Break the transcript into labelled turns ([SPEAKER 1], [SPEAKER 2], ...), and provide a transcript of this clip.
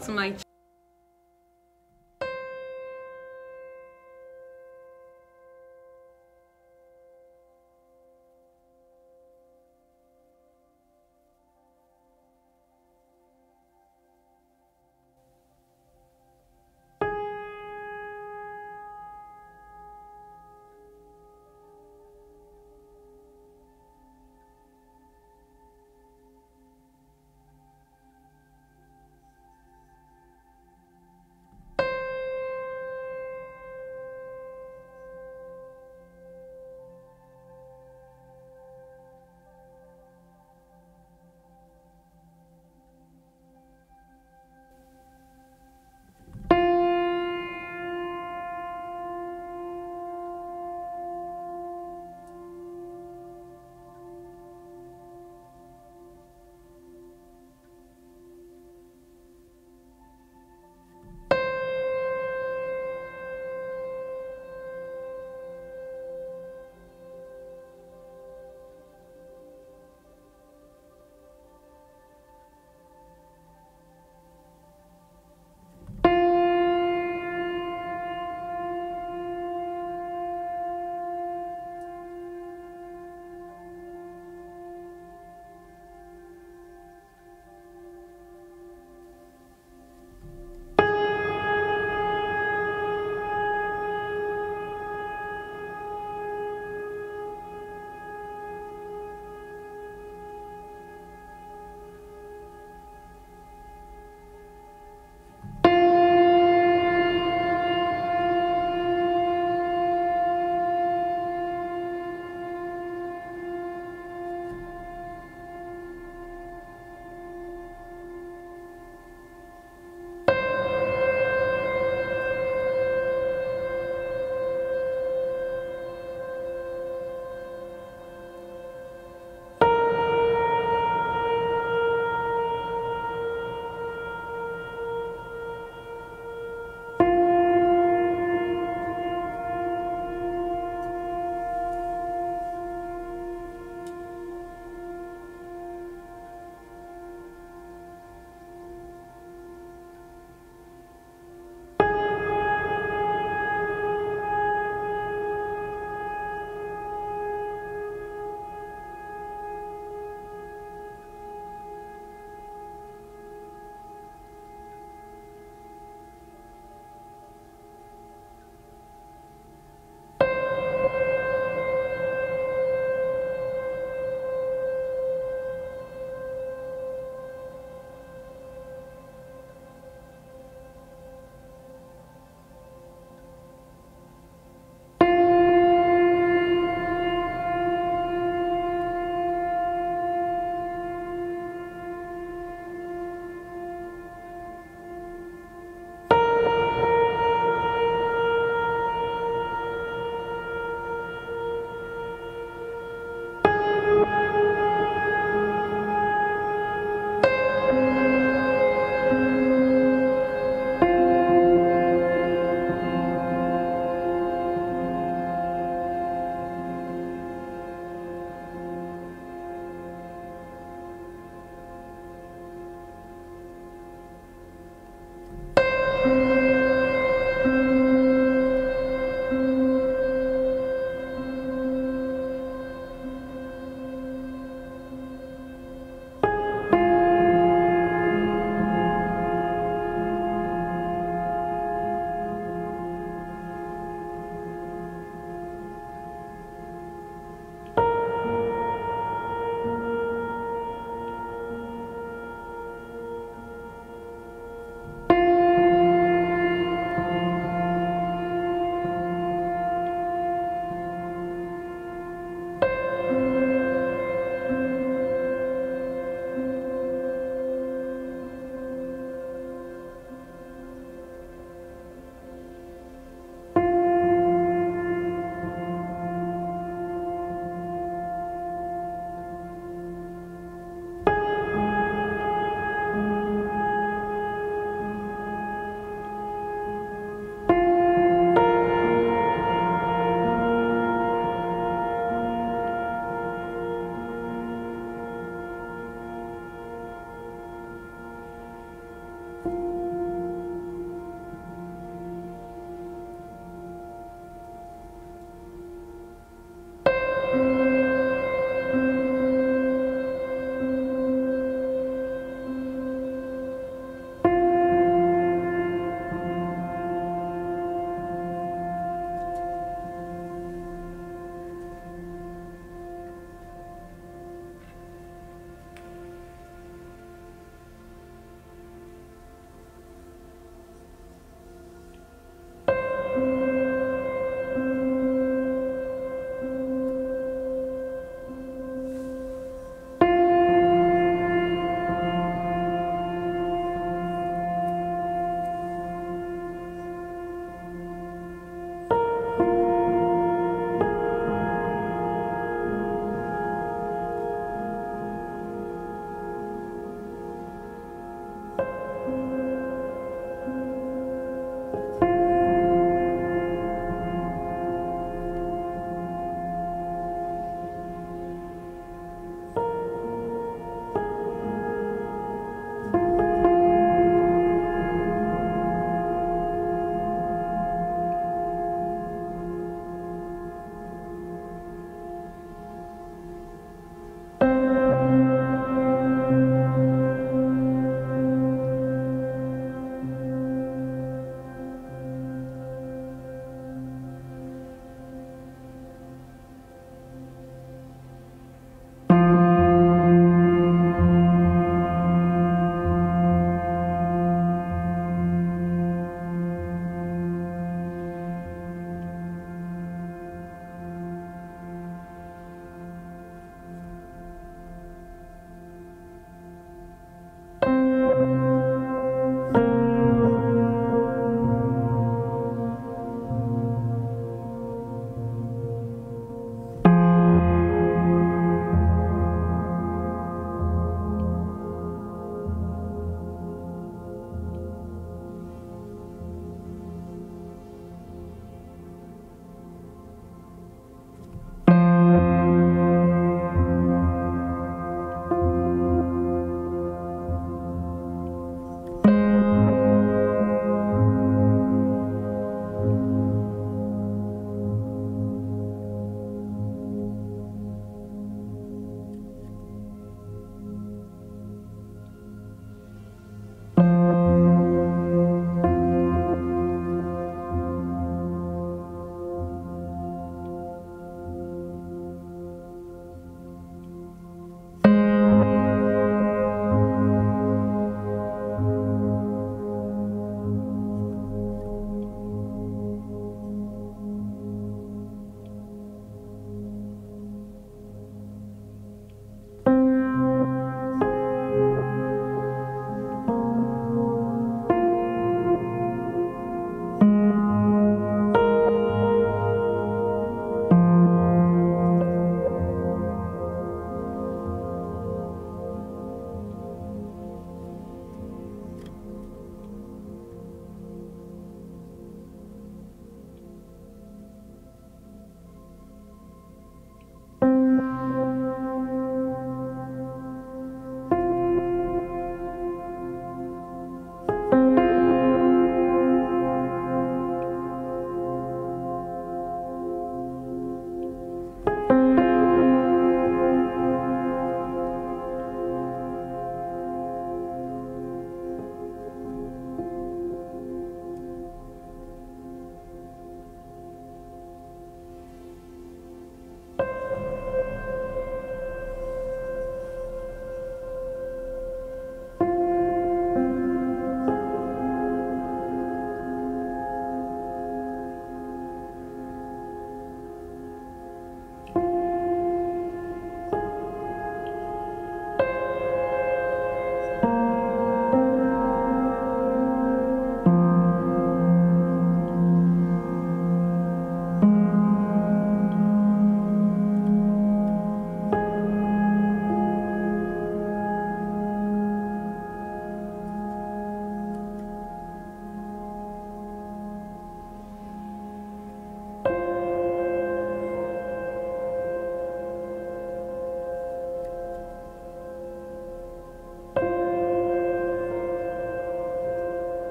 [SPEAKER 1] to my